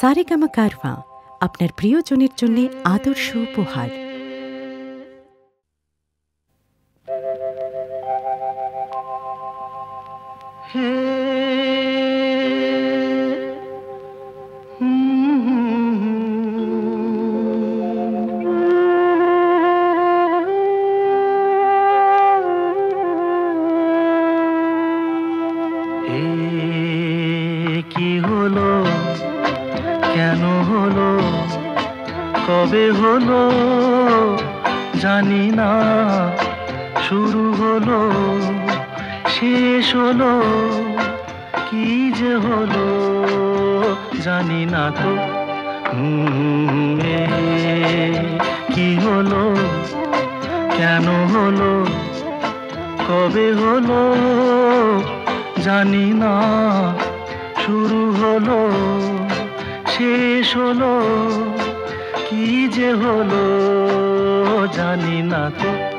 সারেগামা কারভা আপনার প্রিয়জনের জন্য আদর্শ উপহার। শেষ হলো, কি যে হলো জানি না তো। কি হলো, কেন হলো, কবে হলো জানি না। শুরু হলো, শেষ হলো, কি যে হলো জানি না তো।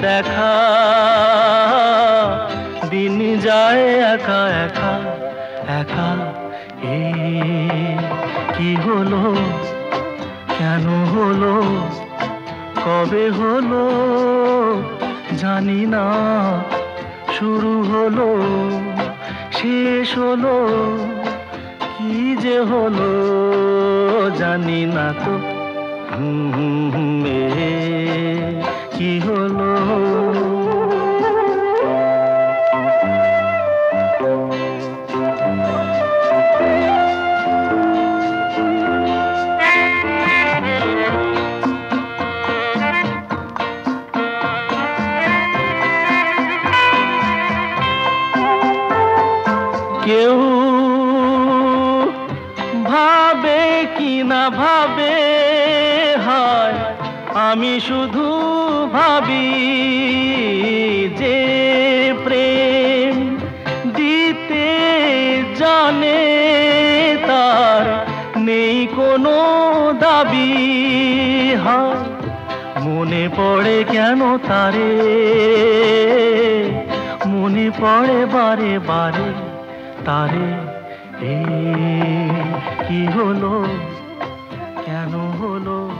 দেখা। দিন যায় একা একা একা। এ কি হলো? কেন হলো? কবে হলো? জানি না। শুরু হলো? শেষ হলো? কি যে হলো? জানি না তো। হুম, এ কি হলো? কেউ ভাবে কি না ভাবে হয় আমি শুধু পড়ে কেন তারে? মনে পড়ে বারে বারে তারে। এ কি হলো? কেন হলো?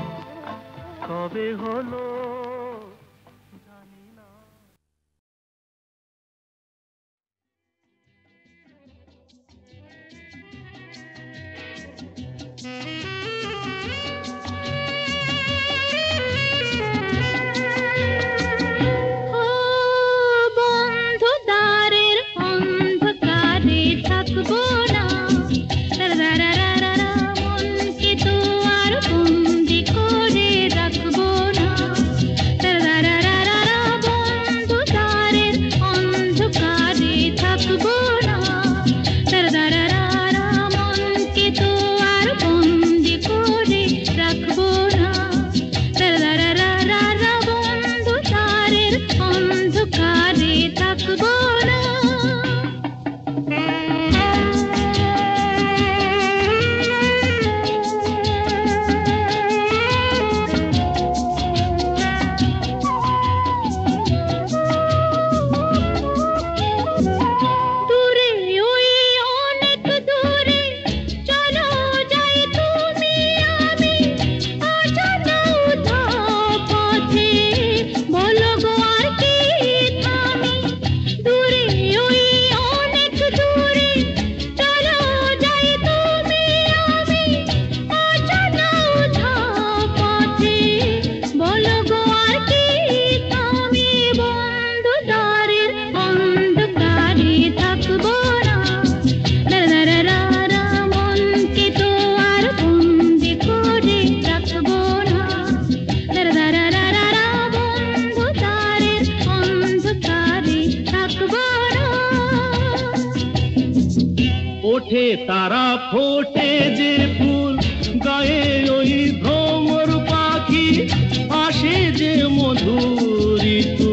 কবে হলো? ওঠে তারা ফোটে যে ফুল, গায়ে ওই ভ্রমর পাখি, আসে যে মধুর ঋতু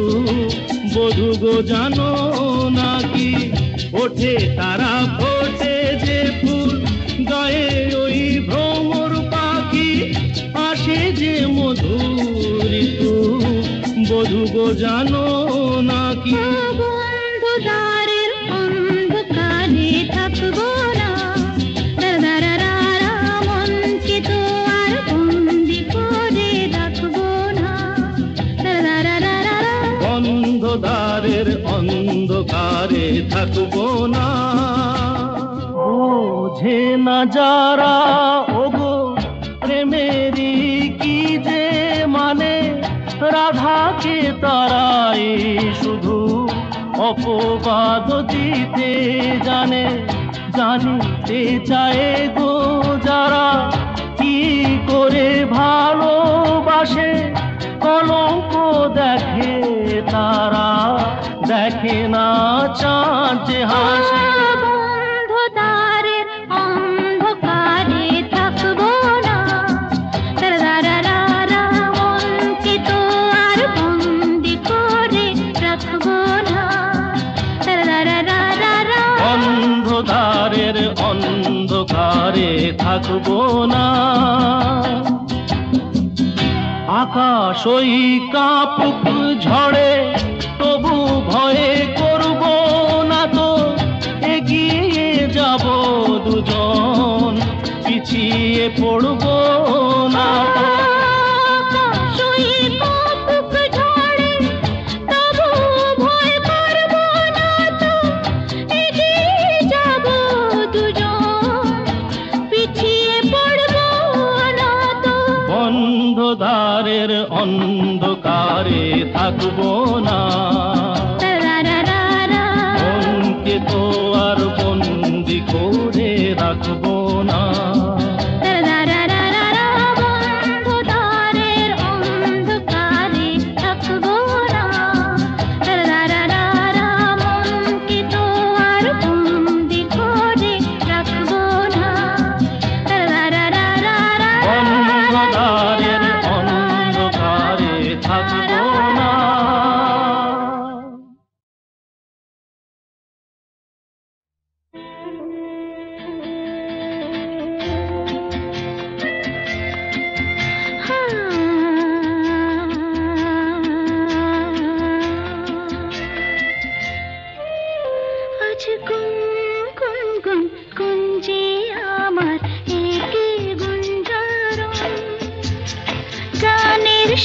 বধু গো জানো নাকি? ওঠে তারা ফোটে যে ফুল, গায়ে ওই ভ্রমর পাখি, আসে যে মধুর ঋতু বধু গো জানো নাকি? অন্ধকারে থাকব না। বোঝে না যারা, ওগো, প্রেমেরই কি যে মানে? রাধাকে তারাই শুধু অপবাদ দিতে জানে। জানিতে চায় গো যারা, কি করে ভালোবাসে? কলঙ্ক দেখে তারা দেখে না চাঁদ যে হাসে। বন্ধু দ্বারের অন্ধকারে থাকব না। দারারারারা মনকে তো আর বন্দি করে রাখব না। দারারারারা অন্ধকারের অন্ধকারে থাকব না। আকাশ ওই কাপুক ঝড়ে ভয়ে করব না তো এগিয়ে যাব দুজন পিছিয়ে পড়ব না তো। আকাশই কাপুক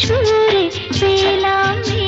सूर बेला में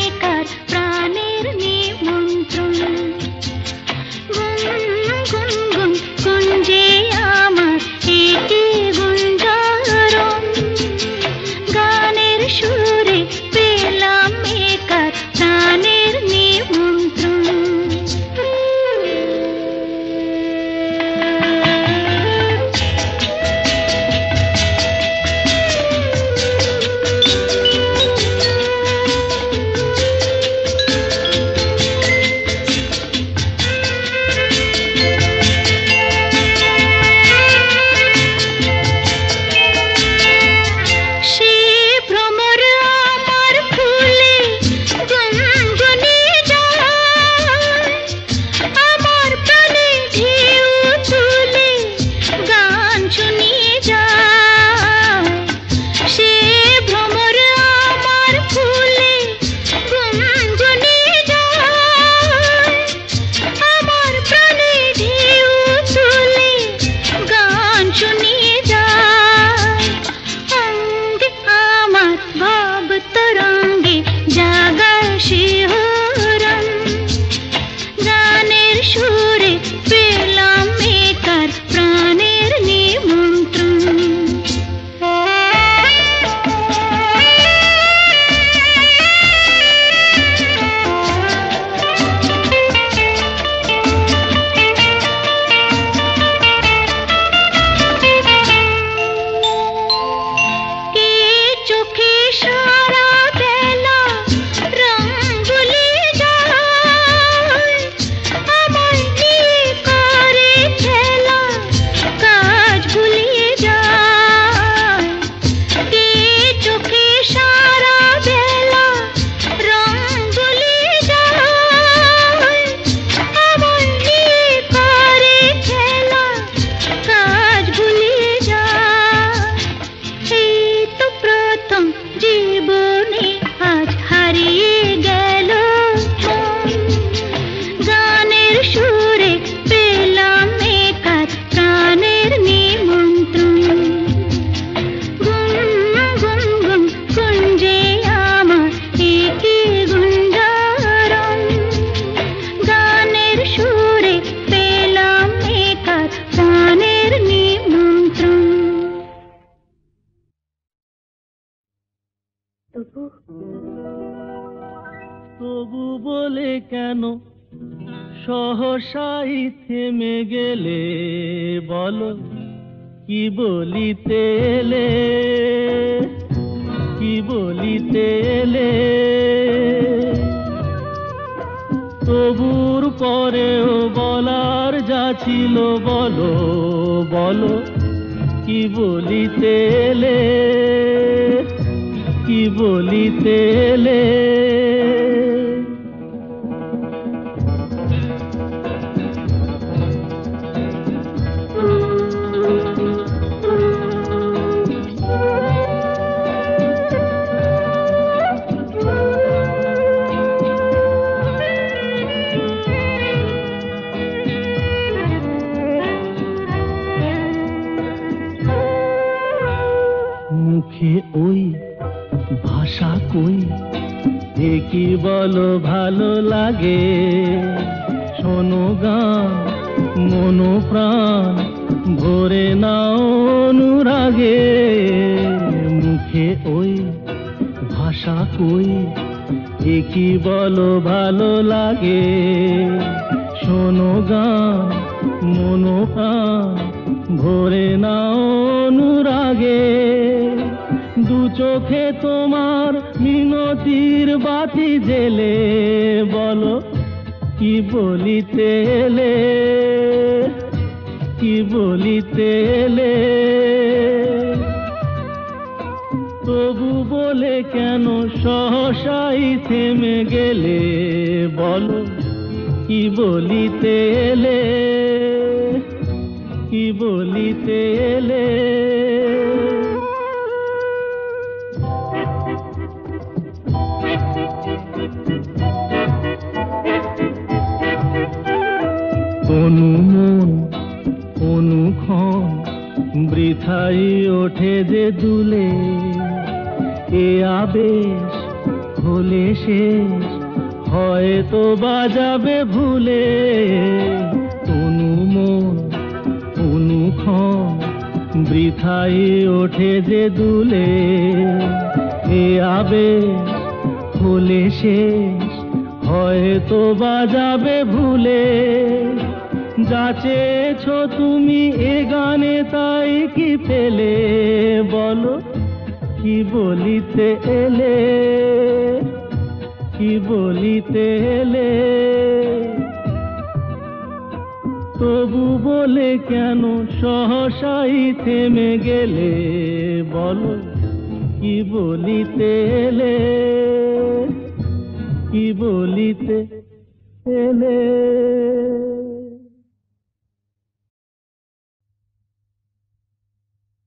সহসাই থেমে গেলে বলো কি বলিতে এলে? কি বলিতে এলে? তবুর পরেও বলার যা ছিল, বলো বলো কি বলিতে এলে? কি বলিতে এলে? বলো, ভালো লাগে। শোনো গান মনো প্রাণ, ভরে নাও অনুরাগে। মুখে ওই ভাষা কই, এ কি বলো, ভালো লাগে। শোনো গান মনো প্রাণ, ভরে নাও অনুরাগে। দু চোখে তোমার মিনতির বাতি জেলে, বলো কি বলিতে এলে? কি বলিতে এলে? তবু বলে কেন সহসাই থেমে গেলে? বলো কি বলিতে এলে? কি বলিতে এলে? অনু মন অনুক্ষণ, বৃথাই ওঠে যে দুলে। এ আবেশ হলে শেষ, হয়তো বাজাবে ভুলে। অনু মন অনুক্ষণ, বৃথাই ওঠে যে দুলে। এ আবেশ হলে শেষ, হয়তো বাজাবে ভুলে। যাচেছ তুমি এ গানে তাই কি পেলে? বলো, কি বলিতে এলে? কি বলিতে এলে? তবু বলে কেন সহসাই থেমে গেলে? বলো, কি বলিতে এলে? কি বলিতে এলে?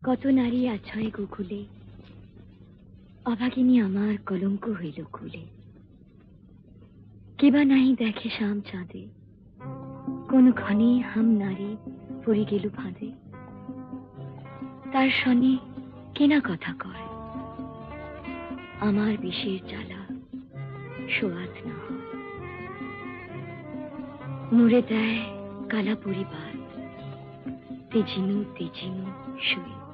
কত নারী আছয় গোকুলে অভাগিনী আমার কলঙ্ক হইল খুলে। কেবা নাই দেখে শাম চাঁদে। কোন ক্ষণে হাম নারী পড়ে গেল ফাঁদে। তার সনে কেনা কথা কয়? আমার বিষের জ্বালা সোয়াদ না মুড়ে দেয় কালা পরিবার। তেজিনু তেজিনু শুয়ে।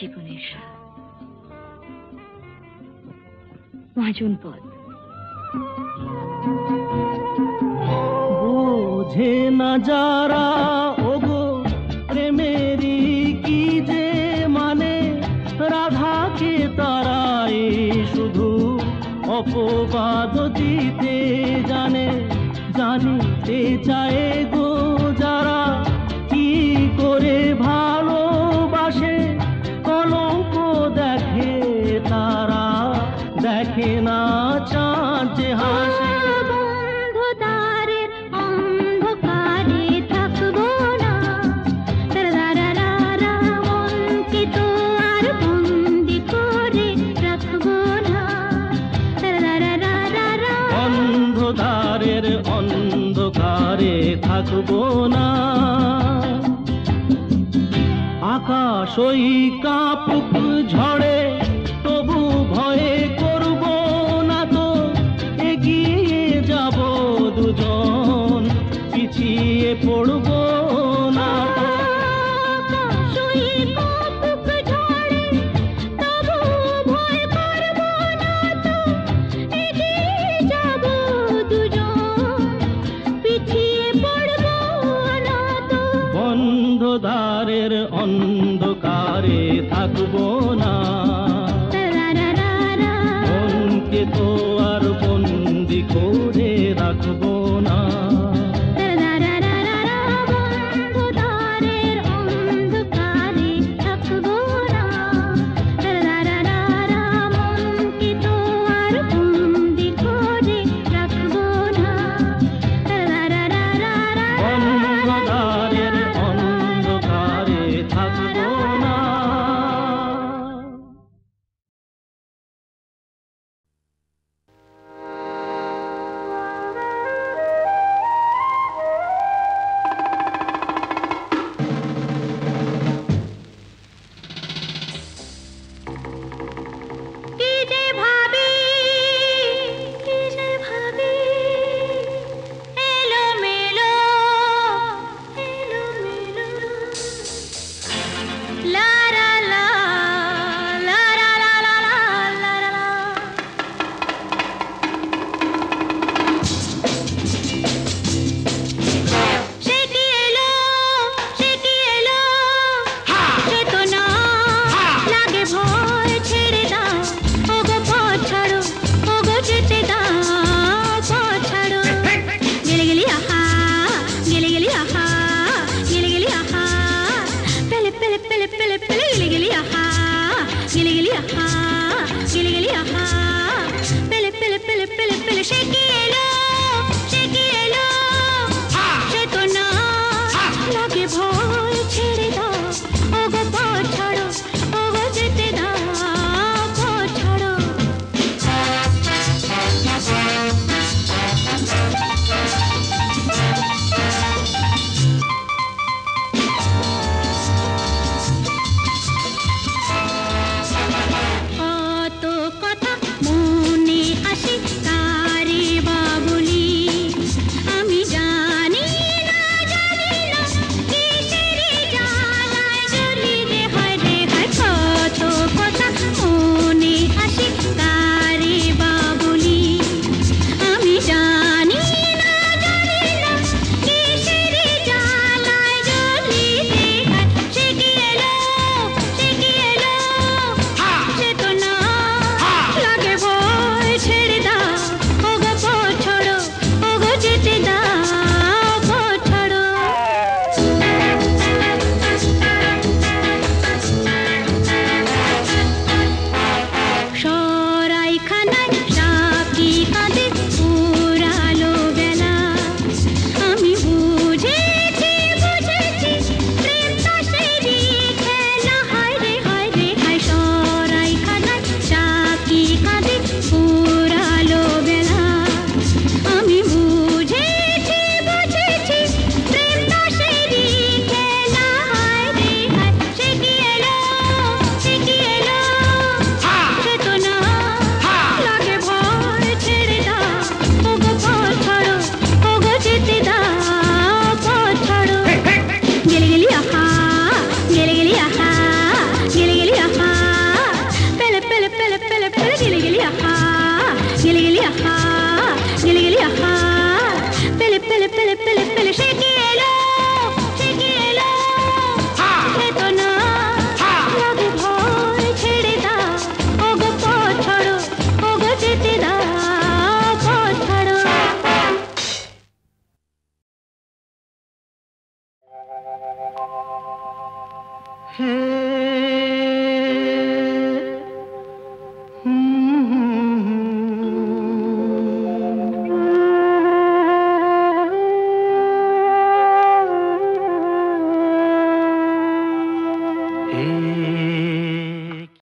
জীবনের স্বাদ মহাজন পদ। বোঝে না যারা, ওগো, প্রেমেরই কি যে মানে? রাধাকে তারাই শুধু অপবাদ দিতে জানে, জানিতে চায় গো থাকব না। আকাশ ওই থাকব না।